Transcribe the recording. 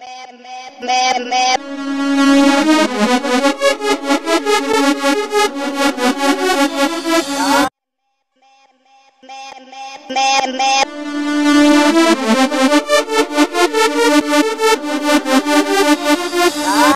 Meh, meh, meh. man, man.